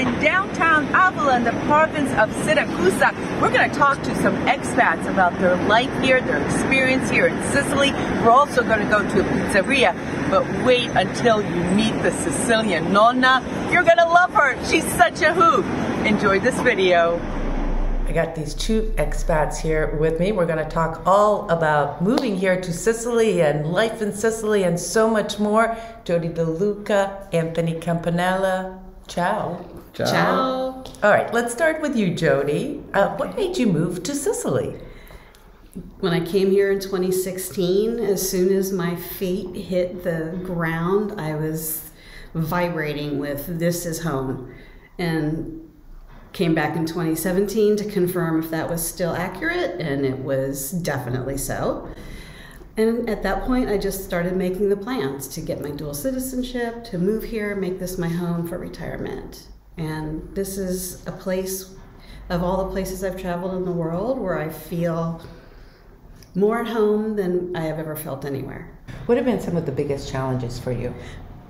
in downtown Avola in the province of Siracusa. We're going to talk to some expats about their life here, their experience here in Sicily. We're also going to go to a pizzeria, but wait until you meet the Sicilian nonna. You're going to love her. She's such a hoot. Enjoy this video. I got these two expats here with me. We're going to talk all about moving here to Sicily and life in Sicily and so much more. Jodi DeLuca, Anthony Campanella. Ciao. Ciao. Ciao. All right, let's start with you, Jodi. Uh, what made you move to Sicily? When I came here in 2016, as soon as my feet hit the ground, I was vibrating with this is home. And came back in 2017 to confirm if that was still accurate, and it was definitely so. And at that point, I just started making the plans to get my dual citizenship, to move here, make this my home for retirement. And this is a place of all the places I've traveled in the world where I feel more at home than I have ever felt anywhere. What have been some of the biggest challenges for you?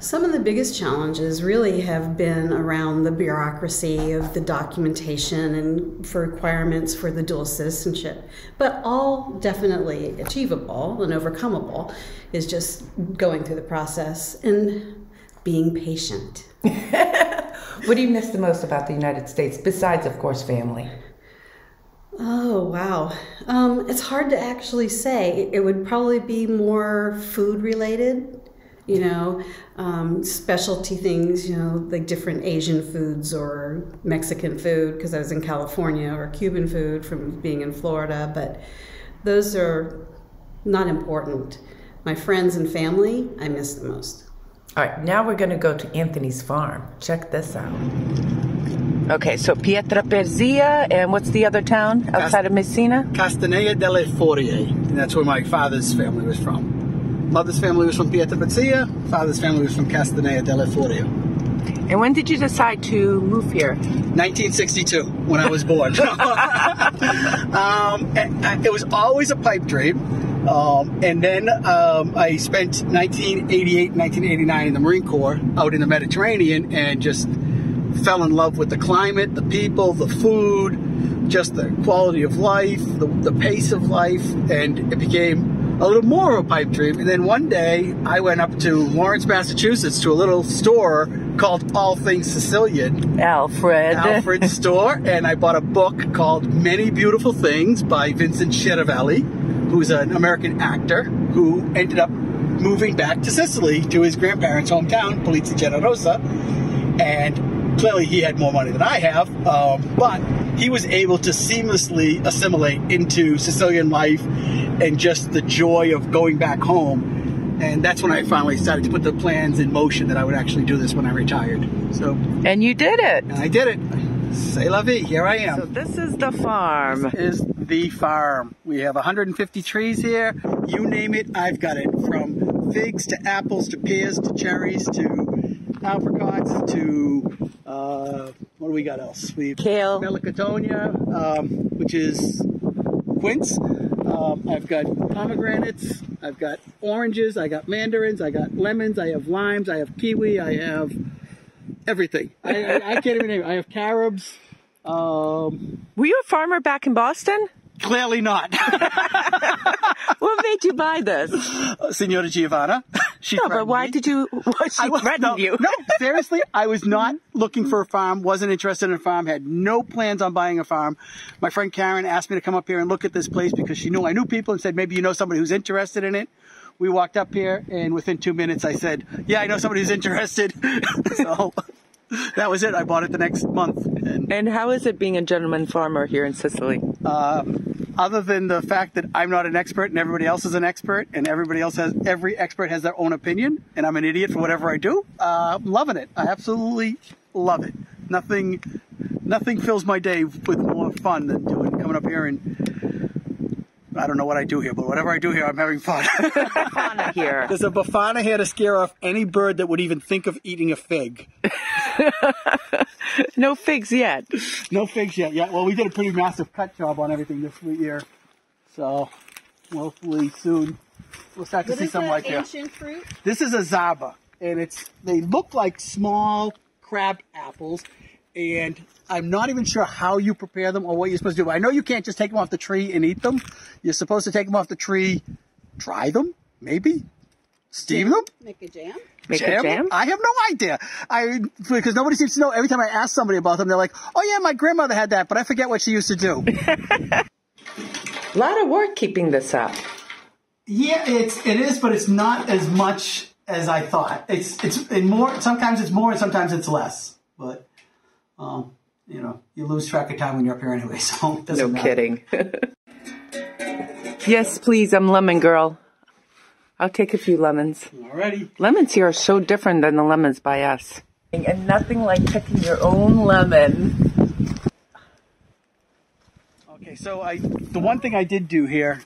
Some of the biggest challenges really have been around the bureaucracy of the documentation and for requirements for the dual citizenship, but all definitely achievable and overcomeable is just going through the process and being patient. what do you miss the most about the United States, besides, of course, family? Oh, wow. Um, it's hard to actually say. It would probably be more food related you know, um, specialty things, you know, like different Asian foods or Mexican food because I was in California or Cuban food from being in Florida, but those are not important. My friends and family, I miss the most. All right, now we're going to go to Anthony's farm. Check this out. Okay, so Pietraperzia, and what's the other town outside Cast- of Messina? Castanea delle Furie, and that's where my father's family was from. Mother's family was from Pietraperzia. Father's family was from Castanea delle Furie. And when did you decide to move here? 1962, when I was born. um, it was always a pipe dream. Um, and then um, I spent 1988, 1989 in the Marine Corps out in the Mediterranean and just fell in love with the climate, the people, the food, just the quality of life, the, the pace of life, and it became a little more of a pipe dream. And then one day I went up to Lawrence, Massachusetts to a little store called All Things Sicilian. Alfred. Alfred's store. And I bought a book called Many Beautiful Things by Vincent Schiavelli, who's an American actor who ended up moving back to Sicily to his grandparents' hometown, Polizzi Generosa. And clearly he had more money than I have, um, but he was able to seamlessly assimilate into Sicilian life and just the joy of going back home. And that's when I finally started to put the plans in motion that I would actually do this when I retired. So And you did it. And I did it. Say la vie. Here I am. So this is the farm. This is the farm. We have 150 trees here. You name it, I've got it. From figs to apples to pears to cherries to apricots to uh, what do we got else? We kale, melanocotonia, um, which is quince. Um, I've got pomegranates, I've got oranges, I got mandarins, I got lemons, I have limes, I have kiwi, I have everything. I, I, I can't even name it. I have carobs. Um, Were you a farmer back in Boston? Clearly not. what made you buy this? Uh, Signora Giovanna. She no, but why me. did you? She was, threatened no, you. no, seriously, I was not looking for a farm. Wasn't interested in a farm. Had no plans on buying a farm. My friend Karen asked me to come up here and look at this place because she knew I knew people and said maybe you know somebody who's interested in it. We walked up here and within two minutes I said, "Yeah, I know somebody who's interested." so that was it. I bought it the next month. And, and how is it being a gentleman farmer here in Sicily? Um, other than the fact that I'm not an expert and everybody else is an expert, and everybody else has every expert has their own opinion, and I'm an idiot for whatever I do. Uh, I'm loving it. I absolutely love it. Nothing, nothing fills my day with more fun than doing coming up here and I don't know what I do here, but whatever I do here, I'm having fun. Befana here. There's a Befana here to scare off any bird that would even think of eating a fig. no figs yet. No figs yet. Yeah. Well, we did a pretty massive cut job on everything this year, so hopefully soon we'll start to what see some like ancient fruit? This is a zaba, and it's they look like small crab apples, and I'm not even sure how you prepare them or what you're supposed to do. I know you can't just take them off the tree and eat them. You're supposed to take them off the tree, dry them, maybe, steam them, Make a jam? Make a jam jam? I have no idea. I because nobody seems to know. Every time I ask somebody about them, they're like, "Oh yeah, my grandmother had that," but I forget what she used to do. A lot of work keeping this up. Yeah, it's it is, but it's not as much as I thought. It's it's and more. Sometimes it's more, and sometimes it's less. But um, you know, you lose track of time when you're up here anyway. So it doesn't No matter. kidding. yes, please. I'm lemon girl. I'll take a few lemons. Alrighty. Lemons here are so different than the lemons by us. And nothing like picking your own lemon. Okay, so I the one thing I did do here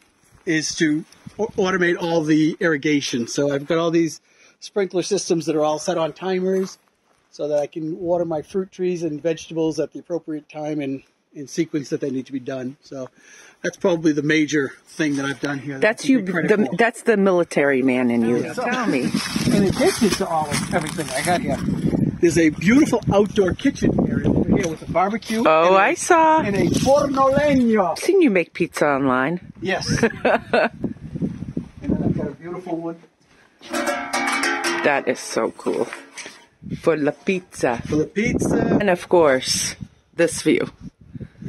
is to automate all the irrigation. So I've got all these sprinkler systems that are all set on timers, so that I can water my fruit trees and vegetables at the appropriate time and in sequence that they need to be done. So that's probably the major thing that I've done here. that That's you. The, that's the military man in you. Yeah. Tell me. In addition to all of everything I got here, there's a beautiful outdoor kitchen area over here with a barbecue. Oh, a- I saw. And a forno legno. Seen you make pizza online. Yes. and then I've got a beautiful one That is so cool. For la pizza. for the pizza. And of course, this view.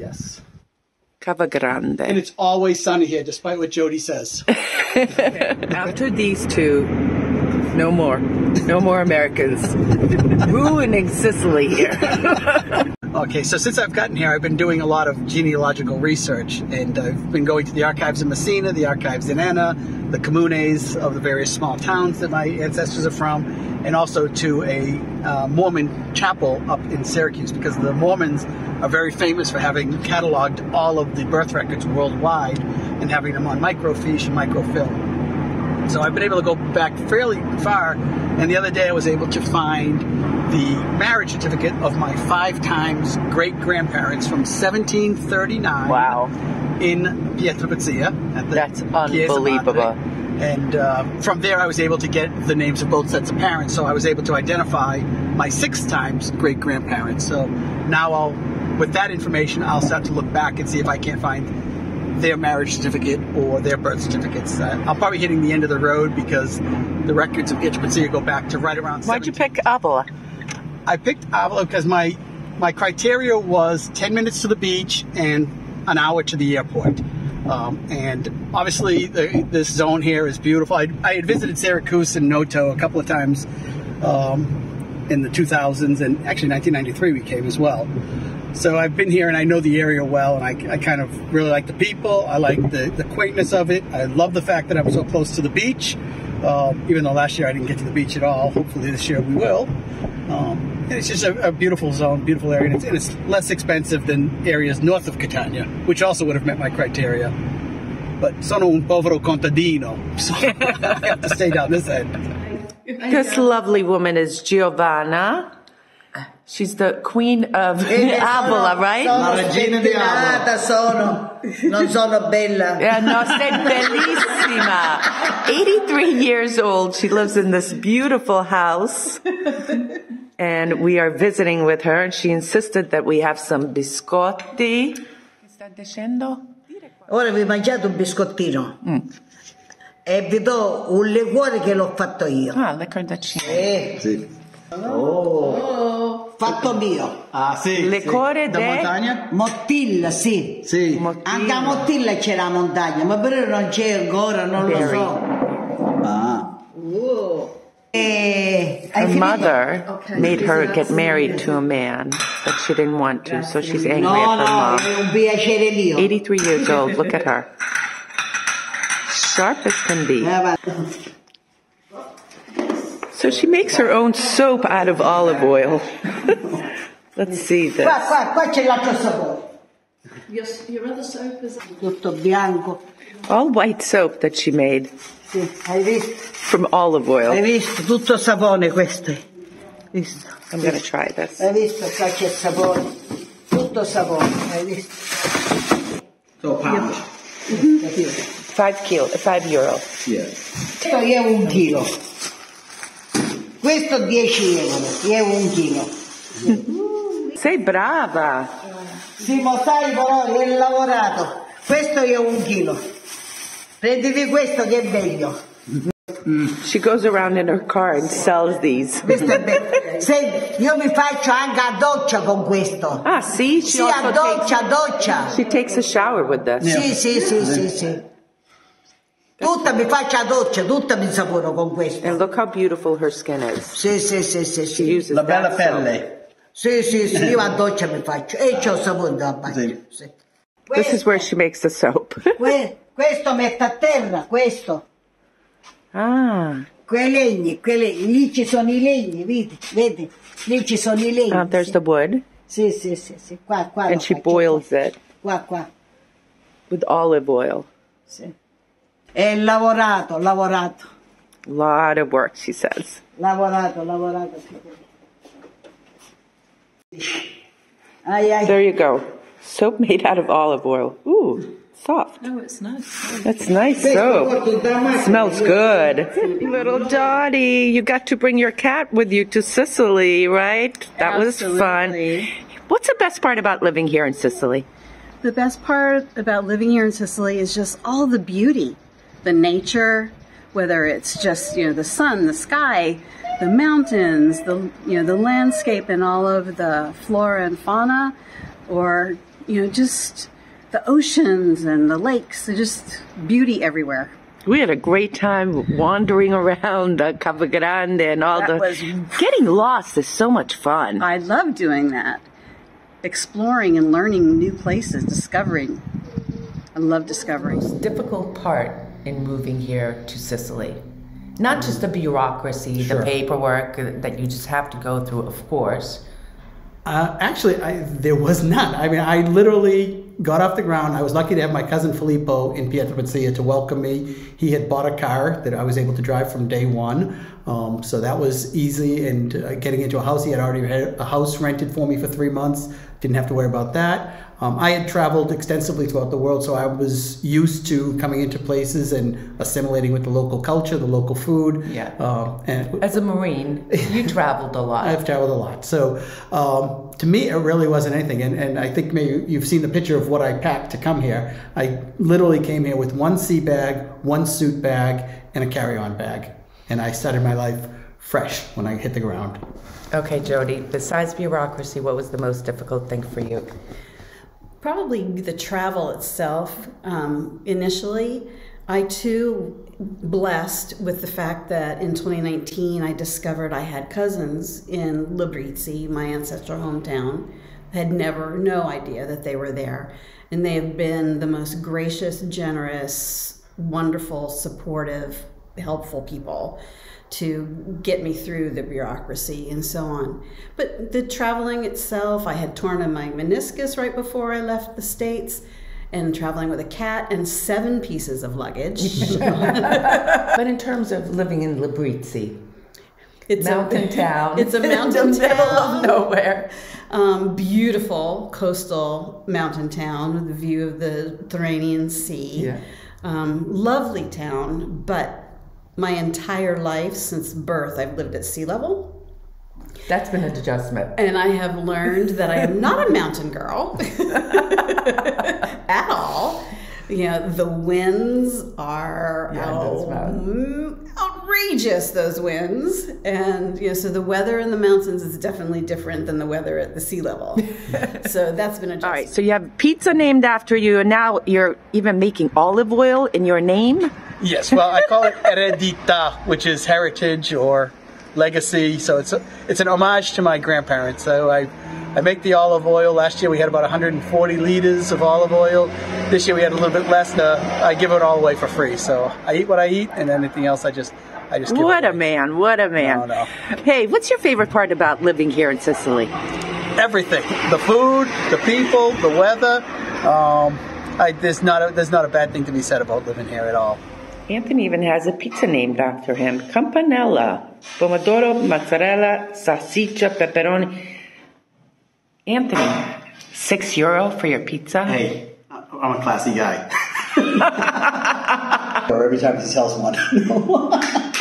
Yes. Cava And it's always sunny here, despite what Jodi says. After these two, no more. No more Americans. Ruining Sicily here. Okay, so since I've gotten here, I've been doing a lot of genealogical research, and I've been going to the archives in Messina, the archives in Enna, the comunes of the various small towns that my ancestors are from, and also to a uh, Mormon chapel up in Syracuse, because the Mormons are very famous for having cataloged all of the birth records worldwide and having them on microfiche and microfilm. So I've been able to go back fairly far, and the other day I was able to find the marriage certificate of my five times great grandparents from 1739 Wow. in Pietraperzia. At the That's unbelievable. And uh, from there, I was able to get the names of both sets of parents. So I was able to identify my six times great grandparents. So now I'll, with that information, I'll start to look back and see if I can't find their marriage certificate or their birth certificates. Uh, I'm probably hitting the end of the road because the records of Pietraperzia go back to right around. Why'd you pick Avola? I picked Avola because my my criteria was 10 minutes to the beach and an hour to the airport. Um, and obviously, the, this zone here is beautiful. I, I had visited Syracuse and Noto a couple of times um, in the 2000s, and actually 1993 we came as well. So I've been here and I know the area well, and I, I kind of really like the people. I like the, the quaintness of it. I love the fact that I'm so close to the beach. Um, even though last year I didn't get to the beach at all, hopefully this year we will. Um, and it's just a, a beautiful zone, beautiful area, and it's, and it's less expensive than areas north of Catania, which also would have met my criteria. But sono un povero contadino, so I have to stay down this end. This lovely woman is Giovanna. She's the queen of Avola, right? Sono La regina di spettinata, sono, non sono bella. Yeah, no, sei bellissima. 83 years old. She lives in this beautiful house. And we are visiting with her, and she insisted that we have some biscotti. Sta dicendo? Ora vi mangiate un biscottino e vi do un liquore che l'ho fatto io. Ah, liquor da cina. Eh, fatto mio. Ah, sì. Liquore Da de- montagna? Mottilla, sì. Sì. Mottilla. Anche a Mottilla c'è la montagna, ma però non c'è ancora, non lo Berry. so. Ah. E Her finito? mother made her get married to a man, but she didn't want to, so she's angry No, at her no, mom. è un piacere mio. 83 years old. Look at her. Sharp as can be. Va. So she makes her own soap out of olive oil. Let's see this. Qua, qua, qua c'è l'altro sapore. Your, your other soap is. Tutto bianco. All white soap that she made Sì, hai visto? from olive Hai oil. visto? Tutto sapone questo. Visto? I'm gonna try this. Hai visto? Qua c'è sapone. Tutto sapone, hai visto? So pound. Five kilo, five euro. Yeah. Questo è un chilo. Questo 10 euro, è un chilo. Sei brava. Sì, ma sai però, è lavorato. Questo è un chilo. Prendevi questo che è meglio. She goes around in her car and sells these. Questo è bello. Senti, io mi faccio anche a doccia con questo. Ah, see? She Sì, a takes, doccia, a doccia. she takes a shower with this. Sì, sì, sì, sì, sì. Tutta mi faccio a doccia, tutta mi saporo con questo. And look how beautiful her skin is. Sì, sì, sì, sì, sì. La bella pelle. Sì, sì, sì, io a doccia mi faccio. E c'ho sapore da bagno. Sì. This is where she makes the soap. Que- questo metto a terra, questo. ah, Quei legni, quei legni, lì ci sono i legni, vedi, vedi, lì ci sono i legni. uh, there's sì. the wood, Sì, sì, sì, sì, qua, qua. and she faccio, boils it Qua, qua, with olive oil. sì. E lavorato, lavorato, A lot of work, she says. lavorato, lavorato. Ai, ai. There you go. Soap made out of olive oil. Ooh, soft. Oh, it's nice. That's nice Questo soap. porto da macchina. Smells good. Little Dottie, you got to bring your cat with you to Sicily, right? That was fun. What's the best part about living here in Sicily? The best part about living here in Sicily is just all the beauty, the nature, whether it's just you know the sun, the sky, the mountains, the you know the landscape, and all of the flora and fauna, or you know just the oceans and the lakes. Just beauty everywhere. We had a great time wandering around the Cava Grande and all That the. was- Getting lost is so much fun. I love doing that, exploring and learning new places, discovering. I love discovering. Most difficult part in moving here to Sicily? Not just the bureaucracy, the paperwork that you just have to go through, of course. Uh, actually, I, there was none. I mean, I literally got off the ground. I was lucky to have my cousin Filippo in Pietraperzia to welcome me. He had bought a car that I was able to drive from day one. Um, so that was easy. And uh, getting into a house, he had already had a house rented for me for three months. Didn't have to worry about that. Um, I had traveled extensively throughout the world, so I was used to coming into places and assimilating with the local culture, the local food. Yeah. Um, and As a Marine, you traveled a lot. I've traveled a lot. So um, to me, it really wasn't anything. And, and I think maybe you've seen the picture of what I packed to come here. I literally came here with one sea bag, one suit bag, and a carry on bag. And I started my life fresh when I hit the ground. Okay, Jodi, besides bureaucracy, what was the most difficult thing for you? Probably the travel itself. Um, initially, I too blessed with the fact that in 2019 I discovered I had cousins in Librizzi, my ancestral hometown. I had never no idea that they were there, and they have been the most gracious, generous, wonderful, supportive, helpful people to get me through the bureaucracy and so on. But the traveling itself, I had torn my meniscus right before I left the States. And traveling with a cat and seven pieces of luggage. But in terms of living in Librizzi, It's mountain a, town. It's a in mountain the middle town. of nowhere. Um, beautiful coastal mountain town with a view of the Tyrrhenian Sea. Yeah. Um, lovely town, but my entire life since birth, I've lived at sea level. That's been an adjustment. And I have learned that I am not a mountain girl at all. You know, the winds are Yeah, out- oh, outrageous, those winds. And, you know, so the weather in the mountains is definitely different than the weather at the sea level. so that's been adjusted. All right, so you have pizza named after you, and now you're even making olive oil in your name. Yes, well, I call it heredita, which is heritage or legacy. So it's a, it's an homage to my grandparents. So I I make the olive oil. Last year we had about 140 liters of olive oil. This year we had a little bit less. Uh, I give it all away for free. So I eat what I eat, and anything else I just I just What a man! What a man! No, no. Hey, what's your favorite part about living here in Sicily? Everything: the food, the people, the weather. Um, I, there's not a, there's not a bad thing to be said about living here at all. Anthony even has a pizza named after him. Campanella. Pomodoro, mozzarella, salsiccia, pepperoni. Anthony, six euro for your pizza? Hey, I'm a classy guy. or every time he sells one.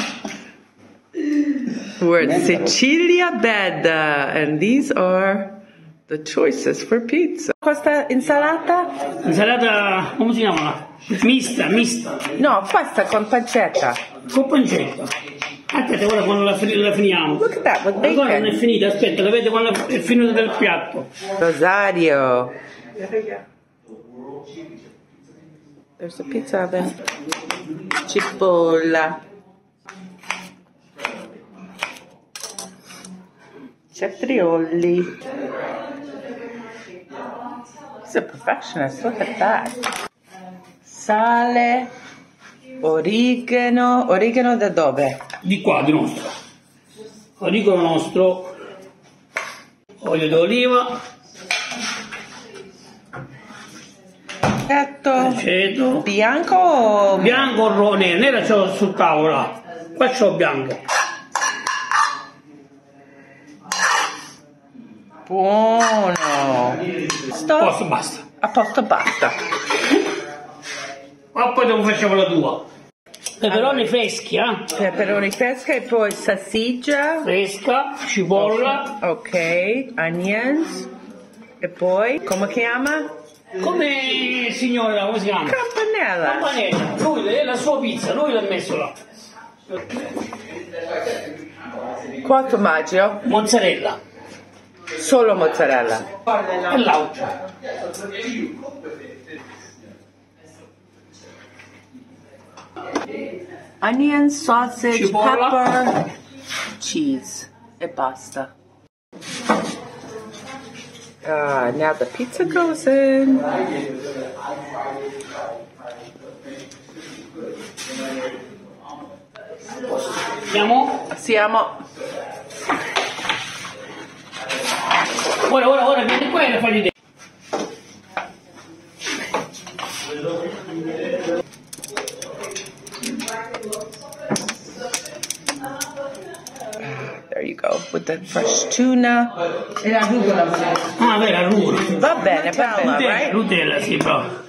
In Sicilia Bed, uh, and these are The choices for pizza. Questa insalata? Insalata, come si chiama? Mista, mista, No, questa con pancetta. con pancetta. Aspetta, ora quando la, la finiamo. Look at that with Ancora non è bacon. finita, aspetta, la vede quando è finito del piatto. Rosario. There's a pizza oven. Cipolla. Cetrioli. He's a perfectionist. Look at that. Sale. Origano. Origano da dove? Di qua, di nostro. Origano nostro, olio d'oliva, aceto, Bianco o bianco o ro- nero, nero c'ho sul tavolo, qua c'ho bianco. Buono? Stop. Posto, basta. A posto basta. Ma poi dopo facciamo la tua. Peperoni freschi, eh? Peperoni fresca e poi salsiccia. Fresca, cipolla, Ok, onions. E poi, come chiama? come signora, come si chiama? Campanella. Campanella, lui, è la sua pizza, lui l'ha messo là. Qua formaggio, Mozzarella solo mozzarella. e l'altro. Onion, sausage, Cipolla. pepper, cheese. E basta. Ah, now the pizza goes in. Andiamo? Siamo. Ora, ora, ora, vieni qua e la fai vedere. There you go. With the fresh tuna. E la rucola. Ah, vera, rucola. Va bene, bella, Nutella, right? Nutella, sì, bravo.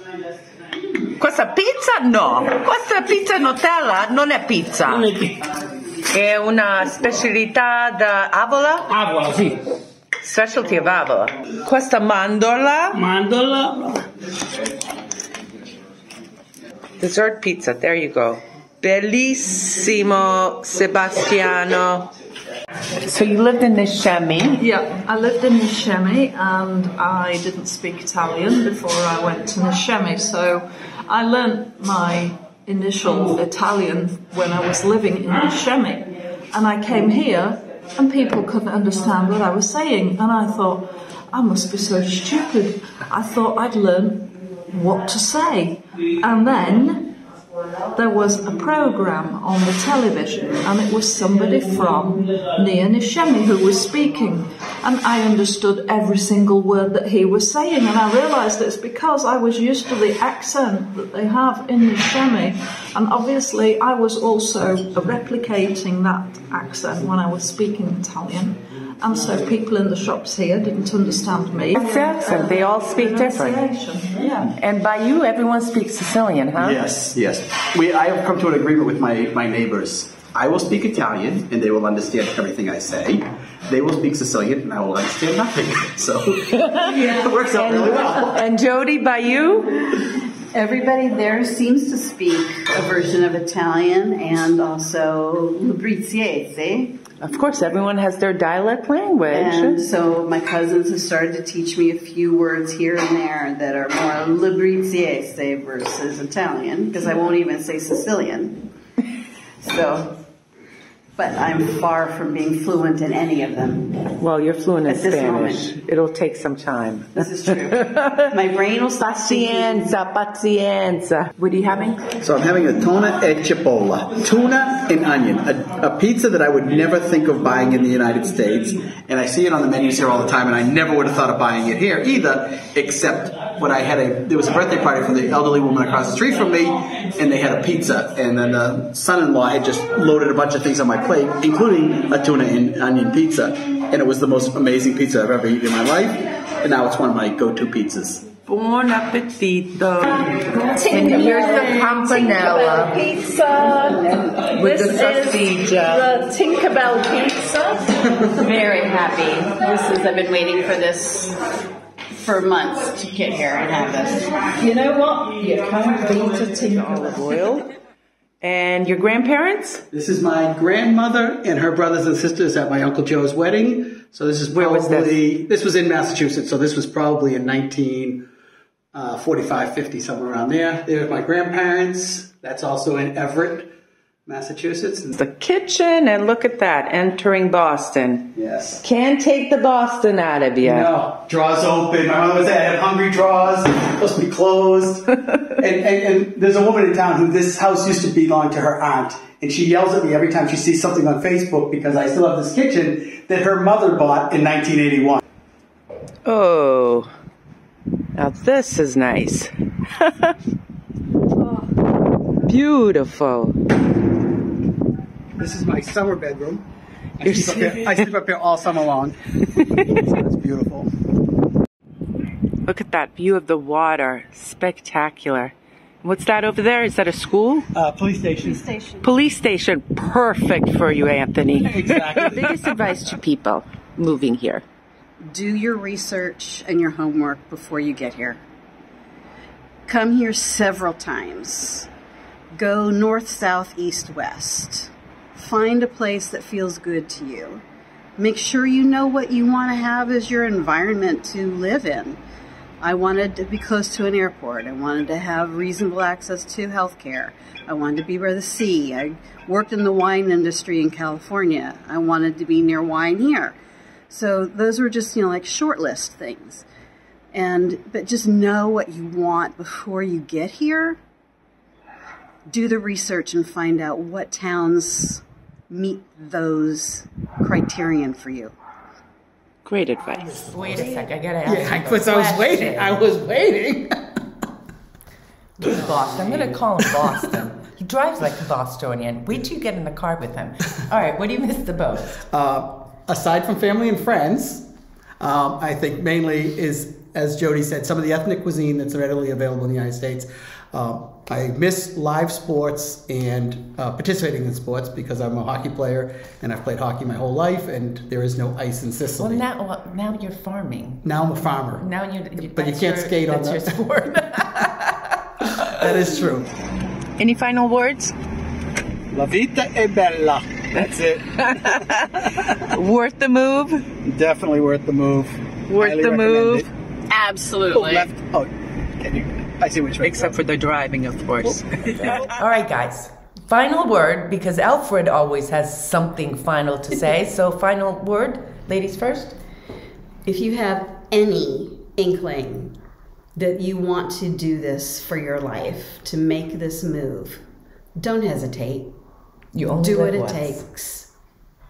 Questa pizza no. Questa pizza Nutella non è pizza. Non è pizza. È una specialità da Avola. Avola, sì. Specialty of Avola. Questa mandorla. Mandorla. Dessert pizza. There you go. Bellissimo, Sebastiano. So you lived in Niscemi. Yeah, I lived in Niscemi and I didn't speak Italian before I went to Niscemi, so I learnt my initial Italian when I was living in Niscemi. And I came here and people couldn't understand what I was saying, and I thought, I must be so stupid. I thought I'd learn what to say. And then there was a program on the television and it was somebody from near Niscemi who was speaking and I understood every single word that he was saying and I realized it's because I was used to the accent that they have in Niscemi and obviously I was also replicating that accent when I was speaking Italian and so people in the shops here didn't understand me. What's the accent? They all uh, speak different. Yeah. And by you, everyone speaks Sicilian, huh? Yes, yes. We, I have come to an agreement with my, my neighbors. I will speak Italian, and they will understand everything I say. They will speak Sicilian, and I will understand nothing. So it works out really well. And Jodi, by you? Everybody there seems to speak a version of Italian and also Lubriziese. Eh? Of course, everyone has their dialect language. And so my cousins have started to teach me a few words here and there that are more Lubriziese versus Italian, because I won't even say Sicilian. So, but I'm far from being fluent in any of them. Well, you're fluent in At this Spanish. moment. It'll take some time. This is true. My brain will stop thinking. Pazienza, pazienza. What are you having? So I'm having a tuna e cipolla, tuna and onion, a, a pizza that I would never think of buying in the United States, and I see it on the menus here all the time, and I never would have thought of buying it here either, except when I had a there was a birthday party for the elderly woman across the street from me, and they had a pizza, and then the son-in-law had just loaded a bunch of things on my plate, including a tuna and onion pizza, and it was the most amazing pizza I've ever eaten in my life, and now it's one of my go-to pizzas. Buon appetito. And here's the campanella Pizza. with this the salsiccia. is the Tinkerbell pizza. Very happy. This is, I've been waiting for this for months to get here and have this. You know what? You can't beat a tin olive Oil. And your grandparents? This is my grandmother and her brothers and sisters at my Uncle Joe's wedding. So this is Where was probably, this? was in Massachusetts, so this was probably in 1945, uh, 50, somewhere around there. There's my grandparents. That's also in Everett, Massachusetts. And- The kitchen, and look at that, entering Boston. yes. Can't take the Boston out of you. No, drawers open. My mother was at have hungry drawers, supposed to be closed. and, and, and there's a woman in town who this house used to belong to her aunt. And she yells at me every time she sees something on Facebook because I still have this kitchen that her mother bought in 1981. Oh, now this is nice. Oh. Beautiful. This is my summer bedroom. I You're sleep, up here, I sleep up here all summer long. so it's beautiful. Look at that view of the water. Spectacular. What's that over there? Is that a school? Uh, police station. Police station. Perfect for you, Anthony. Exactly. Biggest advice to people moving here. Do your research and your homework before you get here. Come here several times. Go north, south, east, west. Find a place that feels good to you. Make sure you know what you want to have as your environment to live in. I wanted to be close to an airport. I wanted to have reasonable access to health care. I wanted to be by the sea. I worked in the wine industry in California. I wanted to be near wine here. So those were just, you know, like short list things. And, but just know what you want before you get here. Do the research and find out what towns meet those criterion for you. Great advice. Wait a sec, I gotta ask. Yeah, you because I was waiting. I was waiting. Boston. I'm gonna call him Boston. he drives like a Bostonian. Wait till you get in the car with him. All right, what do you miss the most? Uh, aside from family and friends, um, I think mainly is, as Jodi said, some of the ethnic cuisine that's readily available in the United States. Um, I miss live sports and uh, participating in sports because I'm a hockey player and I've played hockey my whole life, and there is no ice in Well, Sicily. now, well, now you're farming. now I'm a farmer. Now you, you But you can't your- skate on That's that. your sport. That is true. Any final words? La vita è bella. That's it. Worth the move? Definitely worth the move. Worth Highly the move? it. Oh, Absolutely. left. Oh, can you? I see which way. Except for the driving, of course. All right, guys. Final word because Alfred always has something final to say. So, final word, ladies first. If you have any inkling that you want to do this for your life, to make this move, don't hesitate. You only do what it once. takes.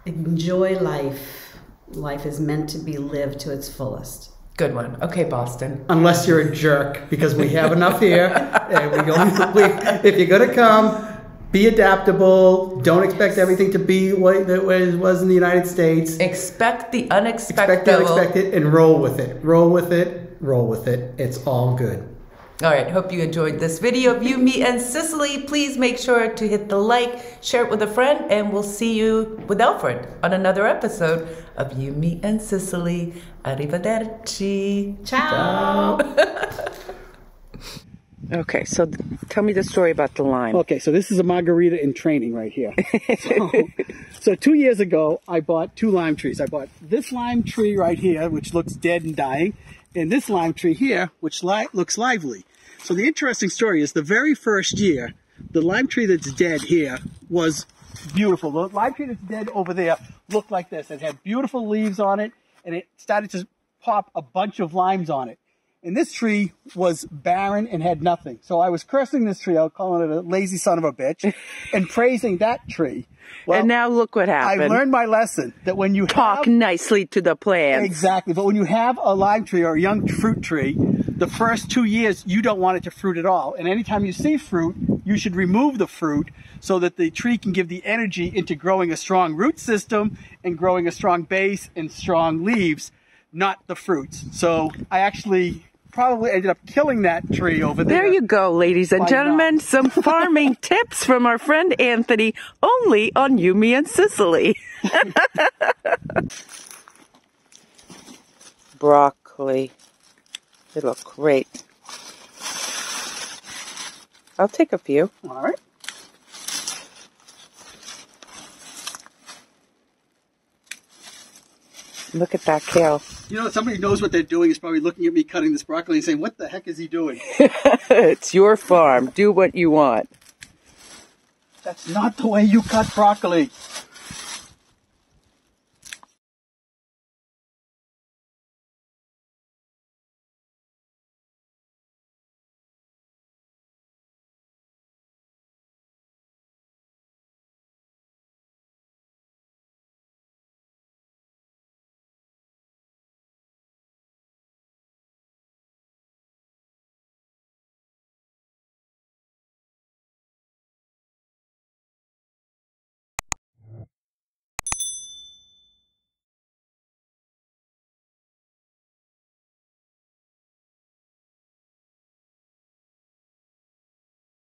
Enjoy life. Life is meant to be lived to its fullest. Good one. Okay, Boston. Unless you're a jerk, because we have enough here. and we only, we, if you're gonna come, be adaptable. Don't expect everything to be what it was in the United States. Expect the Expect unexpected. the unexpected and roll with it. Roll with it. Roll with it. It's all good. All right, hope you enjoyed this video of you, me, and Sicily. Please make sure to hit the like, share it with a friend, and we'll see you with Alfred on another episode of You, Me, and Sicily. Arrivederci. Ciao. Okay, so th- tell me the story about the lime. Okay, so this is a margarita in training right here. so, so two years ago, I bought two lime trees. I bought this lime tree right here, which looks dead and dying, and this lime tree here, which li- looks lively. So the interesting story is the very first year, the lime tree that's dead here was beautiful. The lime tree that's dead over there looked like this. It had beautiful leaves on it, and it started to pop a bunch of limes on it. And this tree was barren and had nothing. So I was cursing this tree out, calling it a lazy son of a bitch, and praising that tree. Well, and now look what happened. I learned my lesson that when you Talk have, nicely to the plants. exactly, but when you have a lime tree or a young fruit tree, the first two years you don't want it to fruit at all. And anytime you see fruit, you should remove the fruit so that the tree can give the energy into growing a strong root system and growing a strong base and strong leaves, not the fruits. So I actually probably ended up killing that tree over there. There you go, ladies and Why gentlemen. Some farming tips from our friend Anthony, only on You, Me and Sicily. Broccoli. They look great. I'll take a few. All right. Look at that kale. You know, somebody knows what they're doing is probably looking at me cutting this broccoli and saying, "What the heck is he doing?" it's your farm. Do what you want. That's not the way you cut broccoli.